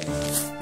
あ。